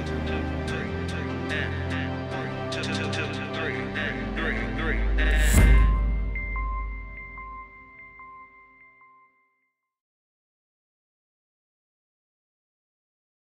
Washington.